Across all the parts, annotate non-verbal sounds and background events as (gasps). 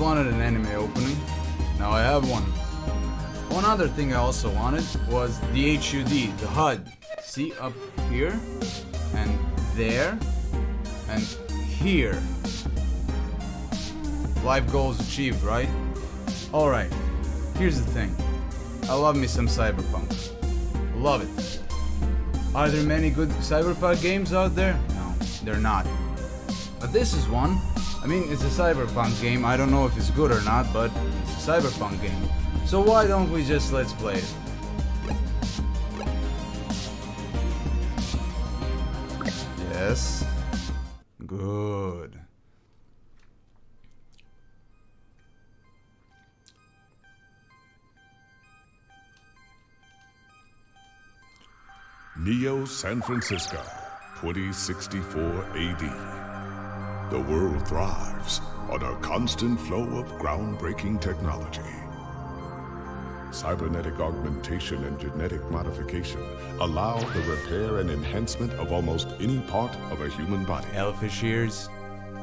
wanted an anime opening. Now I have one. One other thing I also wanted was the HUD, the HUD. See up here and there and here. Life goals achieved, right? Alright, here's the thing. I love me some Cyberpunk. Love it. Are there many good Cyberpunk games out there? No, they're not. But this is one. I mean, it's a Cyberpunk game. I don't know if it's good or not, but it's a Cyberpunk game. So why don't we just let's play it? Yes. Good. Neo San Francisco, 2064 AD. The world thrives on a constant flow of groundbreaking technology. Cybernetic augmentation and genetic modification allow the repair and enhancement of almost any part of a human body. Elfish ears.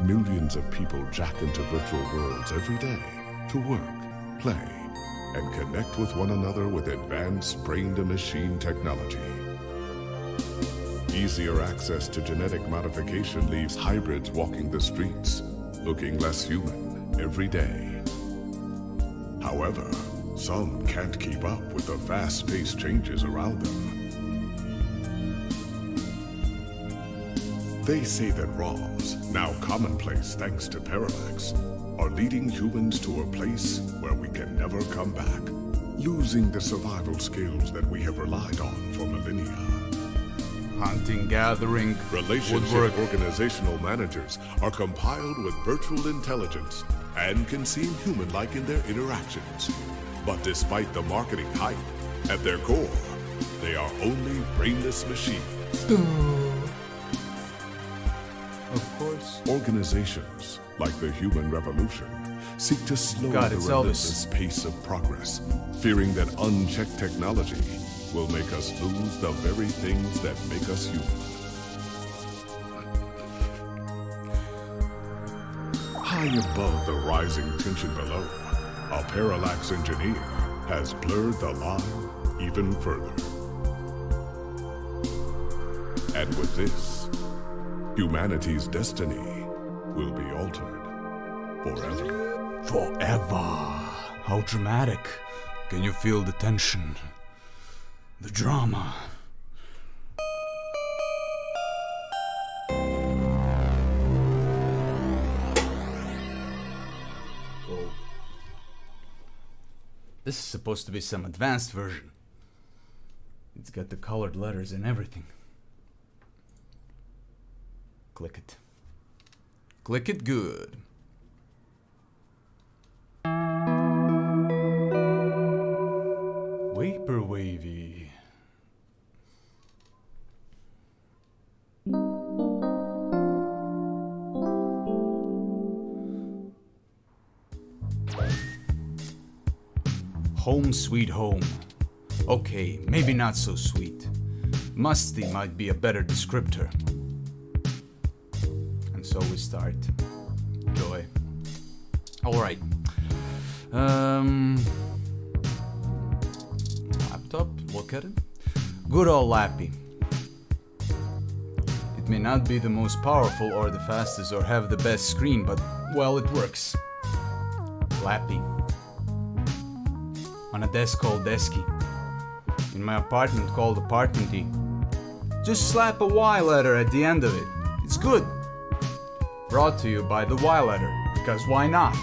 Millions of people jack into virtual worlds every day to work, play, and connect with one another with advanced brain-to-machine technology. Easier access to genetic modification leaves hybrids walking the streets, looking less human every day. However, some can't keep up with the fast-paced changes around them. They say that ROMs, now commonplace thanks to Parallax, are leading humans to a place where we can never come back, losing the survival skills that we have relied on for millennia. Hunting, gathering, Relationship woodwork. organizational managers are compiled with virtual intelligence and can seem human-like in their interactions. But despite the marketing hype, at their core, they are only brainless machines. Of course. Organizations, like the Human Revolution, seek to slow God, the relentless pace of progress, fearing that unchecked technology will make us lose the very things that make us human. High above the rising tension below, a parallax engineer has blurred the line even further. And with this, humanity's destiny will be altered forever. Forever. How dramatic. Can you feel the tension? The drama. This is supposed to be some advanced version. It's got the colored letters and everything. Click it. Click it good. Vapor wavy. Home sweet home. Okay, maybe not so sweet. Musty might be a better descriptor. And so we start. Joy. Alright. Um it. Good old Lappy. It may not be the most powerful or the fastest or have the best screen, but well, it works. Lappy. On a desk called Desky. In my apartment called Apartmenty. Just slap a Y letter at the end of it. It's good. Brought to you by the Y letter, because why not?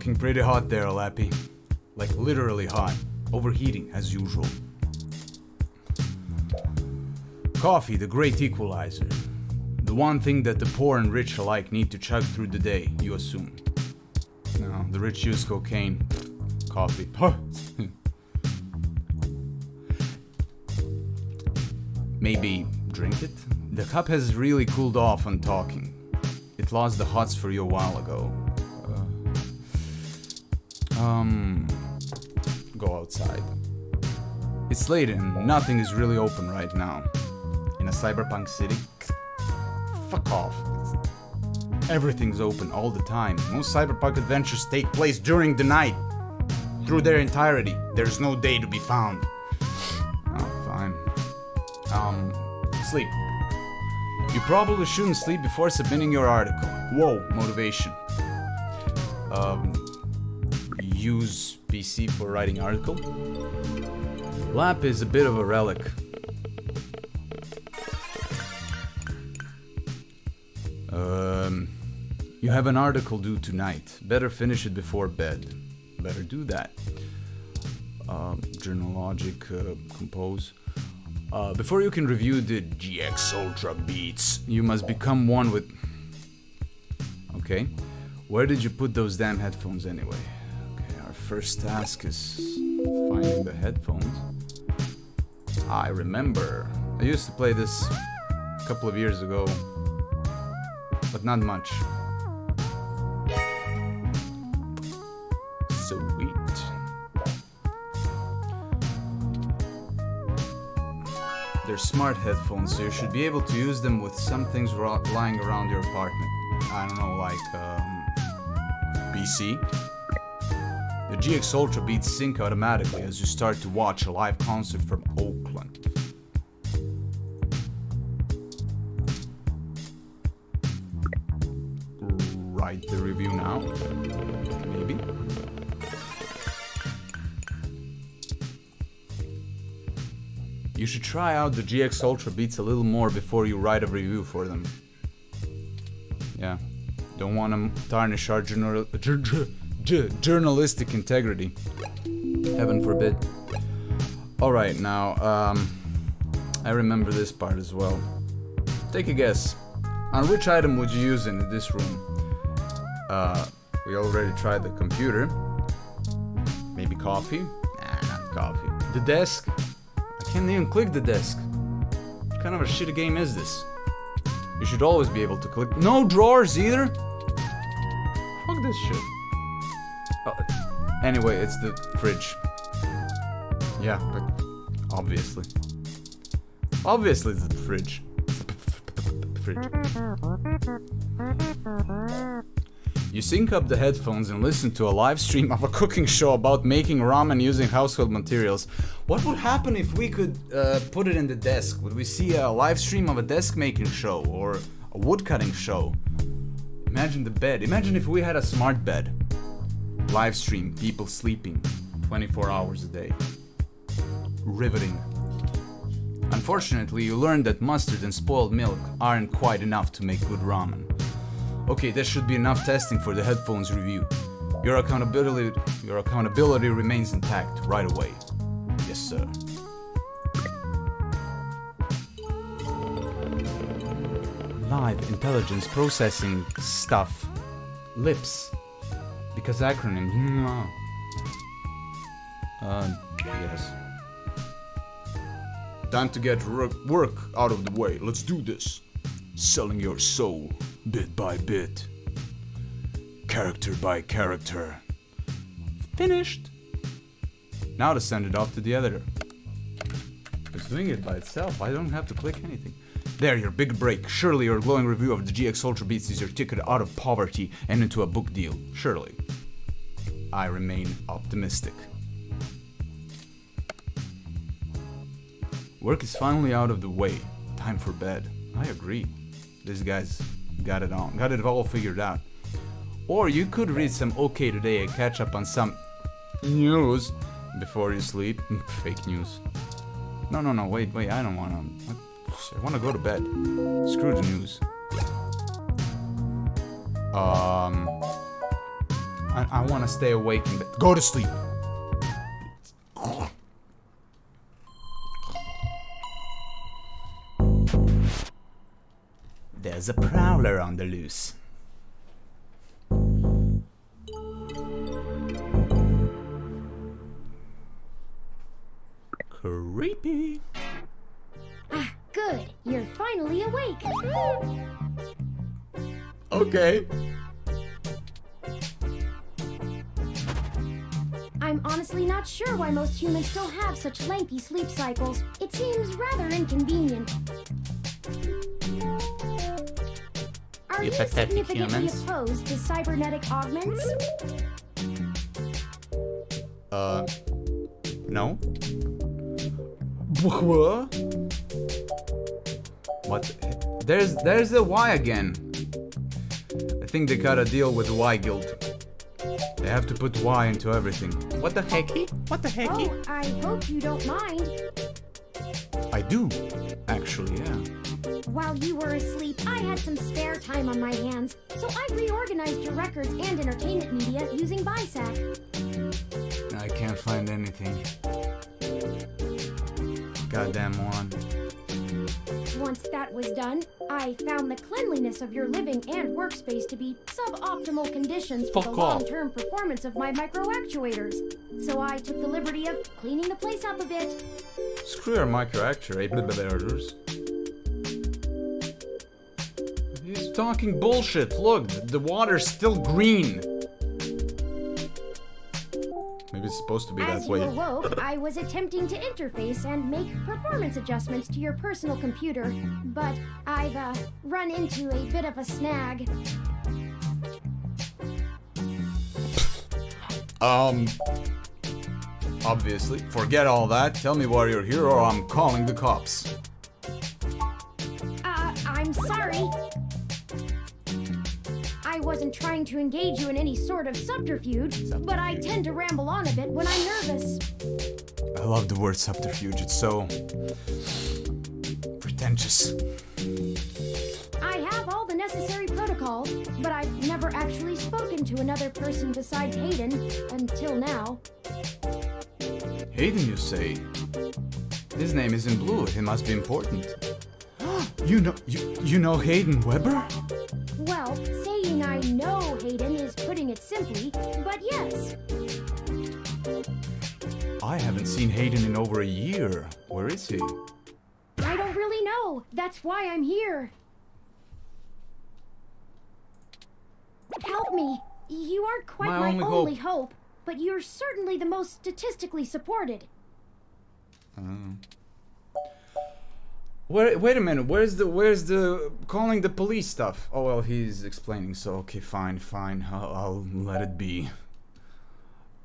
Looking pretty hot there, Lappy. Like literally hot. Overheating, as usual. Coffee, the great equalizer. The one thing that the poor and rich alike need to chug through the day, you assume. No, the rich use cocaine. Coffee. (laughs) Maybe drink it? The cup has really cooled off on talking. It lost the hots for you a while ago. Um, go outside. It's late and nothing is really open right now. In a cyberpunk city? Fuck off. Everything's open all the time. Most cyberpunk adventures take place during the night. Through their entirety, there's no day to be found. Oh, fine. Um, sleep. You probably shouldn't sleep before submitting your article. Whoa, motivation. Um, use PC for writing article. Lap is a bit of a relic. Um, you have an article due tonight. Better finish it before bed. Better do that. Journal logic uh, compose. Uh, before you can review the GX Ultra Beats, you must become one with. Okay. Where did you put those damn headphones anyway? First task is finding the headphones. I remember. I used to play this a couple of years ago, but not much. Sweet. They're smart headphones, so you should be able to use them with some things lying around your apartment. I don't know, like um, PC. GX Ultra beats sync automatically as you start to watch a live concert from Oakland. Write the review now. Maybe. You should try out the GX Ultra Beats a little more before you write a review for them. Yeah. Don't want to tarnish our journal journalistic integrity. Heaven forbid. Alright, now, um, I remember this part as well. Take a guess. On which item would you use in this room? Uh, we already tried the computer. Maybe coffee? Nah, not coffee. The desk? I can't even click the desk. What kind of a shitty game is this? You should always be able to click. No drawers either? Fuck this shit. Anyway, it's the fridge. Yeah, but obviously. Obviously, it's the fridge. fridge. You sync up the headphones and listen to a live stream of a cooking show about making ramen using household materials. What would happen if we could uh, put it in the desk? Would we see a live stream of a desk making show or a wood cutting show? Imagine the bed. Imagine if we had a smart bed. Live stream, people sleeping 24 hours a day. Riveting. Unfortunately, you learned that mustard and spoiled milk aren't quite enough to make good ramen. Okay, that should be enough testing for the headphones review. Your accountability your accountability remains intact right away. Yes, sir. Live intelligence processing stuff. Lips. Because acronym. Uh, yes. Time to get work out of the way. Let's do this. Selling your soul, bit by bit. Character by character. Finished. Now to send it off to the editor. It's doing it by itself. I don't have to click anything. There, your big break. Surely your glowing review of the GX Ultra Beats is your ticket out of poverty and into a book deal. Surely. I remain optimistic. Work is finally out of the way. Time for bed. I agree. This guy's got it all, got it all figured out. Or you could read some OK Today and catch up on some news before you sleep. (laughs) Fake news. No, no, no. Wait, wait. I don't want to. I want to go to bed. Screw the news. Um, I, I want to stay awake and go to sleep. There's a prowler on the loose. Creepy. Ah, good. You're finally awake. Okay. why most humans still have such lengthy sleep cycles. It seems rather inconvenient. Are you, you significantly humans? opposed to cybernetic augments? Uh, no. What? There's there's the why again. I think they gotta deal with Y guilt. They have to put Y into everything. What the hecky? What the hecky? Oh, I hope you don't mind. I do, actually, yeah. While you were asleep, I had some spare time on my hands, so I reorganized your records and entertainment media using BISAC. I can't find anything. Goddamn one. Once that was done, I found the cleanliness of your living and workspace to be suboptimal conditions for Fuck the off. long-term performance of my microactuators. So I took the liberty of cleaning the place up a bit. Screw your micro actuators. He's talking bullshit. Look, the water's still green. It's supposed to be As that you awoke, I was attempting to interface and make performance adjustments to your personal computer, but I've uh, run into a bit of a snag. Um. Obviously. Forget all that. Tell me why you're here or I'm calling the cops. I wasn't trying to engage you in any sort of subterfuge, but I tend to ramble on a bit when I'm nervous. I love the word subterfuge. It's so. pretentious. I have all the necessary protocols, but I've never actually spoken to another person besides Hayden until now. Hayden, you say? His name is in blue. He must be important. (gasps) you know, you, you know Hayden Weber? I haven't seen Hayden in over a year. Where is he? I don't really know. That's why I'm here. Help me. You aren't quite My my, only only, hope. hope. but you're certainly the most statistically supported. Uh, Where, wait a minute. Where's the where's the calling the police stuff? Oh well, he's explaining. So okay, fine, fine. I'll, I'll let it be.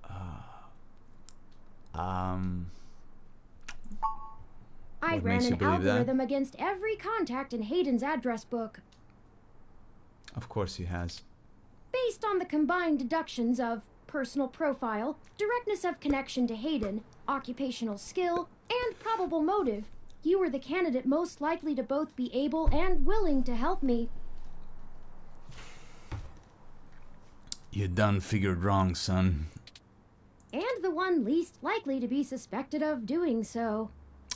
Uh, um. I ran an believe that? algorithm against every contact in Hayden's address book, Of course he has. based on the combined deductions of personal profile, directness of connection to Hayden, occupational skill, and probable motive. You were the candidate most likely to both be able and willing to help me. You done figured wrong, son. And the one least likely to be suspected of doing so.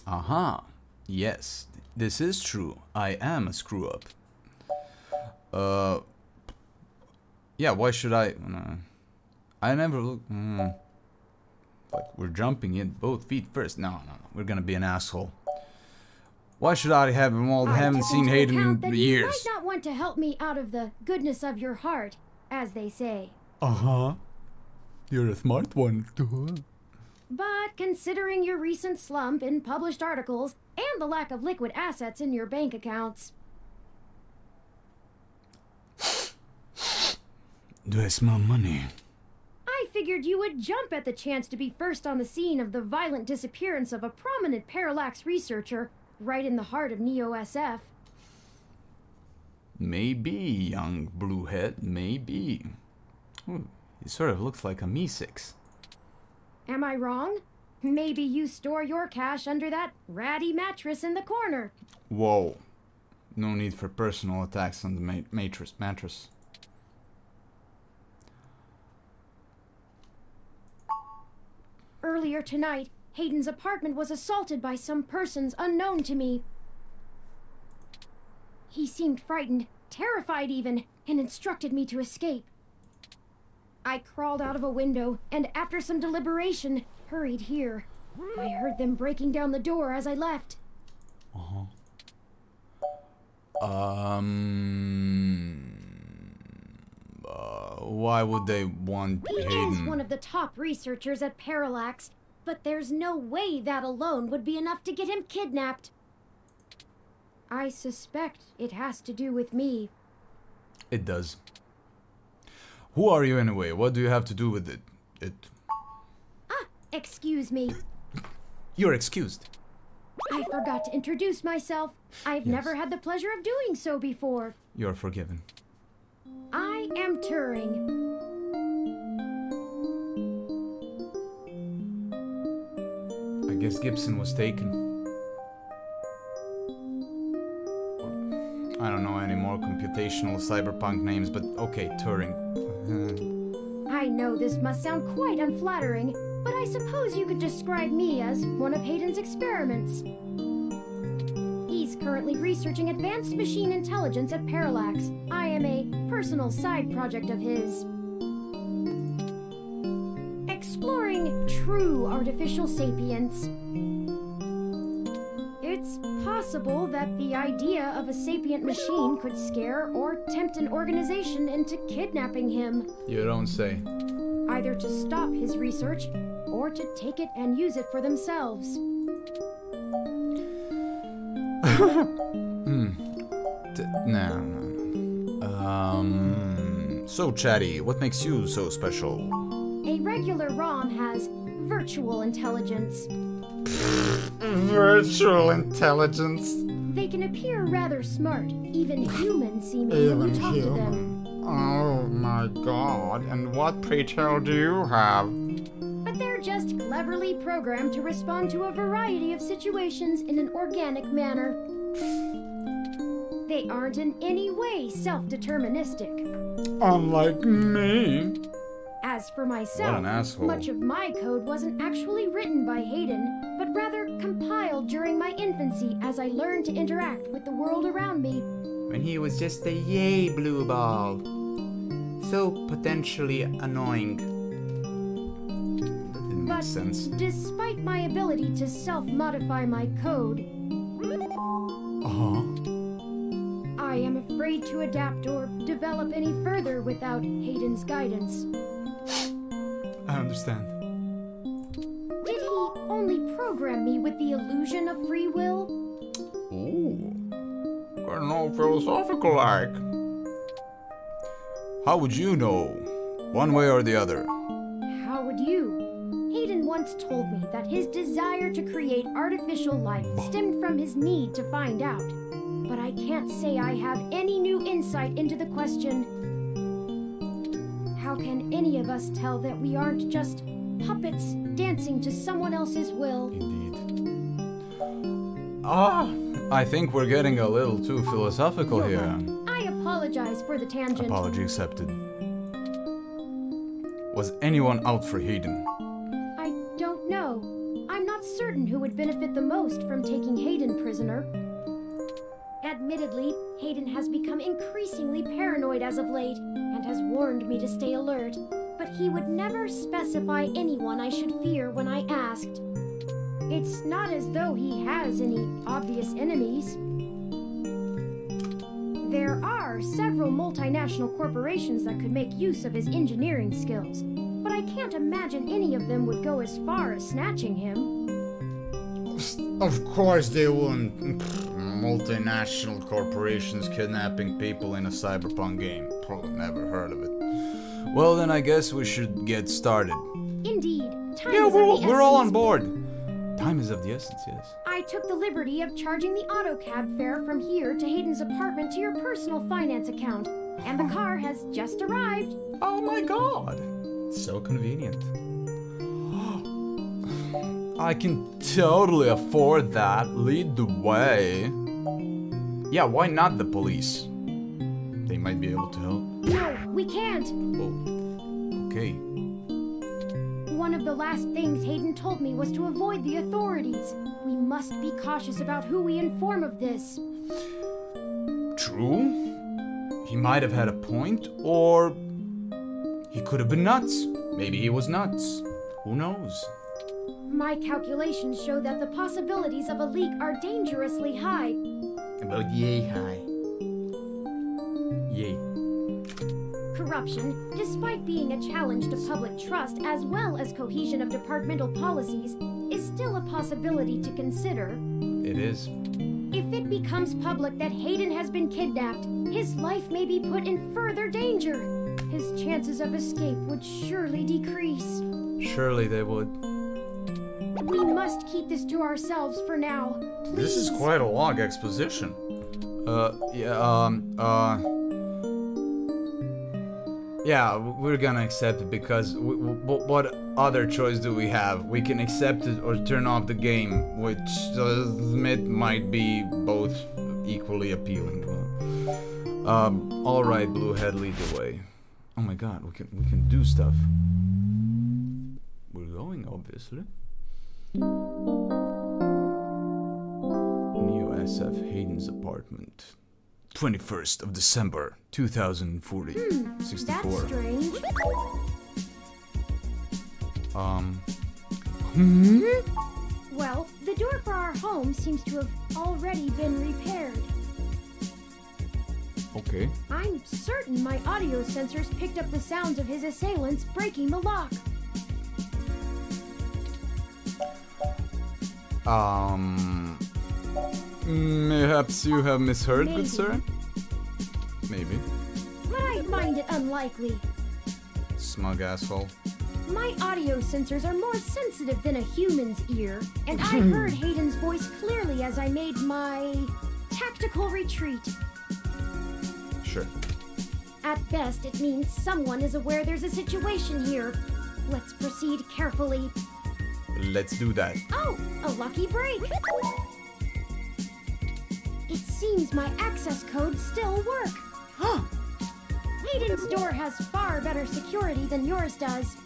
Aha. Yes, this is true. I am a screw up. Uh. Yeah, why should I? Uh, I never look. Mm, like we're jumping in both feet first. No, no, no. We're gonna be an asshole. Why should I have him all? I Haven't seen Hayden in that You years. might not want to help me out of the goodness of your heart, as they say. Uh huh. You're a smart one. Too. But considering your recent slump in published articles and the lack of liquid assets in your bank accounts, Do I smell money? I figured you would jump at the chance to be first on the scene of the violent disappearance of a prominent parallax researcher right in the heart of Neo SF. Maybe, young bluehead. Maybe. Ooh, he sort of looks like a Me-6. Am I wrong? Maybe you store your cash under that ratty mattress in the corner. Whoa. No need for personal attacks on the ma- mattress. mattress. Earlier tonight, Hayden's apartment was assaulted by some persons unknown to me. He seemed frightened, terrified even, and instructed me to escape. I crawled out of a window and, after some deliberation, hurried here. I heard them breaking down the door as I left. Uh-huh. Um. Uh, why would they want He is one of the top researchers at Parallax, but there's no way that alone would be enough to get him kidnapped. I suspect it has to do with me. It does. Who are you anyway? What do you have to do with it? It. Ah, excuse me. You're excused. I forgot to introduce myself. I've Yes. never had the pleasure of doing so before. You're forgiven. I am Turing. I guess Gibson was taken. I don't know any more computational cyberpunk names, but okay, Turing. I know this must sound quite unflattering, but I suppose you could describe me as one of Hayden's experiments. He's currently researching advanced machine intelligence at Parallax. I am a personal side project of his. Exploring true artificial sapience. Possible that the idea of a sapient machine could scare or tempt an organization into kidnapping him you don't say. either to stop his research or to take it and use it for themselves. D- no, no, no. Um. So, Chatty, what makes you so special? A regular ROM has virtual intelligence. Virtual intelligence. They can appear rather smart, even (sighs) human seeming when you talk to them. Oh my god. And what, pray tell, do you have? But they're just cleverly programmed to respond to a variety of situations in an organic manner. They aren't in any way self deterministic. Unlike me. As for myself, What an asshole. much of my code wasn't actually written by Hayden, but rather compiled during my infancy as I learned to interact with the world around me. When he was just a yay blue ball. So potentially annoying. That didn't But make sense. despite my ability to self modify my code, Uh huh. I am afraid to adapt or develop any further without Hayden's guidance. I understand. Did he only program me with the illusion of free will? Ooh. Getting all philosophical like. How would you know? One way or the other? How would you? Hayden once told me that his desire to create artificial life stemmed from his need to find out. But I can't say I have any new insight into the question. How can any of us tell that we aren't just puppets dancing to someone else's will? Indeed. Ah, I think we're getting a little too philosophical You're here. right. I apologize for the tangent. Apology accepted. Was anyone out for Hayden? I don't know. I'm not certain who would benefit the most from taking Hayden prisoner. Admittedly, Hayden has become increasingly paranoid as of late and has warned me to stay alert, he would never specify anyone I should fear when I asked. It's not as though he has any obvious enemies. There are several multinational corporations that could make use of his engineering skills, but I can't imagine any of them would go as far as snatching him. Of course they wouldn't. Multinational corporations kidnapping people in a cyberpunk game. Probably never heard of it. Well, then I guess we should get started. Indeed, time Yeah, is we're, of the we're all on board. Time is of the essence, yes. I took the liberty of charging the auto cab fare from here to Hayden's apartment to your personal finance account, and the car has just arrived. Oh my god! So convenient. (gasps) I can totally afford that. Lead the way. Yeah, why not the police? Might be able to help. No, we can't. Oh. Okay. One of the last things Hayden told me was to avoid the authorities. We must be cautious about who we inform of this. True. He might have had a point, or he could have been nuts. Maybe he was nuts. Who knows? My calculations show that the possibilities of a leak are dangerously high. About yay high. Yay. Corruption, despite being a challenge to public trust as well as cohesion of departmental policies, is still a possibility to consider. It is. If it becomes public that Hayden has been kidnapped, his life may be put in further danger. His chances of escape would surely decrease. Surely they would. We must keep this to ourselves for now. Please. This is quite a long exposition. Uh, yeah, um, uh. Yeah, we're gonna accept it because w- w- what other choice do we have? We can accept it or turn off the game, which admit might be both equally appealing. Um, alright, Bluehead, lead the way. Oh my god, we can we can do stuff. We're going, obviously. Neo SF Hayden's apartment. 21st of December 2040. That's 64. strange. Um. Well, the door for our home seems to have already been repaired. Okay. I'm certain my audio sensors picked up the sounds of his assailants breaking the lock. Um. Mm, perhaps you have misheard, Maybe. good sir? Maybe. But I find it unlikely. Smug asshole. My audio sensors are more sensitive than a human's ear, and I (clears throat) heard Hayden's voice clearly as I made my tactical retreat. Sure. At best, it means someone is aware there's a situation here. Let's proceed carefully. Let's do that. Oh, a lucky break! It seems my access codes still work. Huh? Hayden's door has far better security than yours does.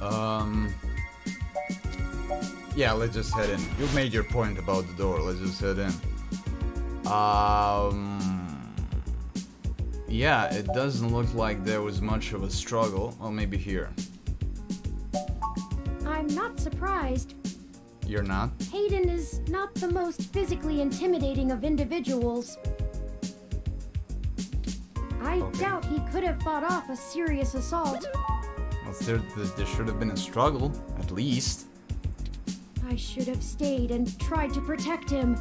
Um. Yeah, let's just head in. You made your point about the door. Let's just head in. Um. Yeah, it doesn't look like there was much of a struggle. Well, maybe here. I'm not surprised. You're not? Hayden is not the most physically intimidating of individuals. I Okay. doubt he could have fought off a serious assault. Well, there, there, there should have been a struggle, at least. I should have stayed and tried to protect him.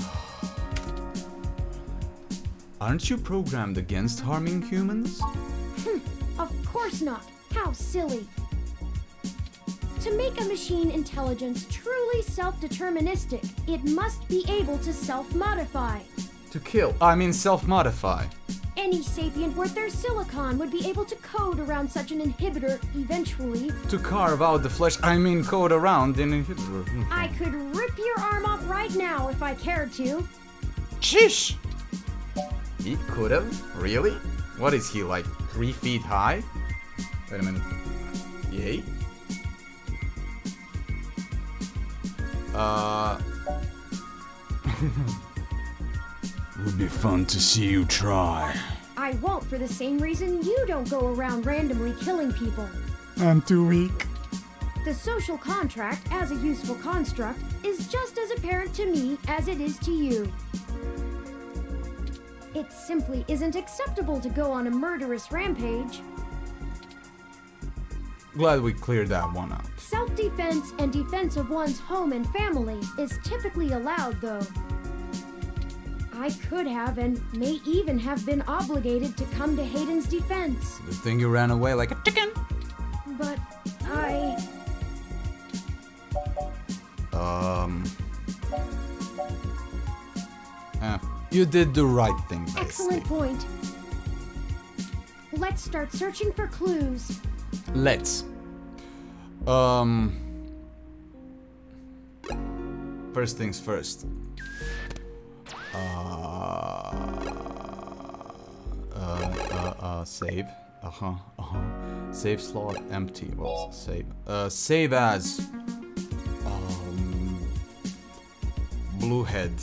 (sighs) Aren't you programmed against harming humans? Hm, of course not. How silly. To make a machine intelligence truly self deterministic, it must be able to self modify. To kill. I mean, self modify. Any sapient worth their silicon would be able to code around such an inhibitor eventually. To carve out the flesh. I mean, code around in inhibitor. Hmm. I could rip your arm off right now if I cared to. Shish! He could have? Really? What is he, like three feet high? Wait a minute. Yay? Uh. Would be fun to see you try. I won't for the same reason you don't go around randomly killing people. I'm too weak. The social contract, as a useful construct, is just as apparent to me as it is to you. It simply isn't acceptable to go on a murderous rampage. Glad we cleared that one up. Self defense and defense of one's home and family is typically allowed, though. I could have and may even have been obligated to come to Hayden's defense, Good thing you ran away like a chicken. but I. Um. eh, you did the right thing, basically. Excellent point. Let's start searching for clues. Let's. Um. First things first. Uh. Uh. Uh. uh save. Uh huh. Uh huh. Save slot empty. Well, save. Uh. Save as. Um. Bluehead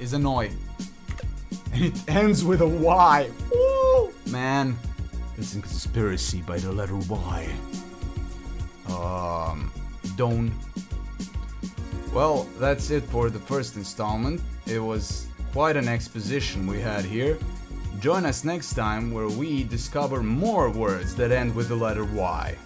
is annoy. And it ends with a Y. Woo! Man, it's a conspiracy by the letter Y. Um, don't Well, that's it for the first installment. It was quite an exposition we had here. Join us next time where we discover more words that end with the letter Y.